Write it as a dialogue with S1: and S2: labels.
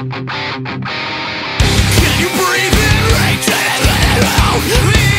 S1: Can you breathe in? Right?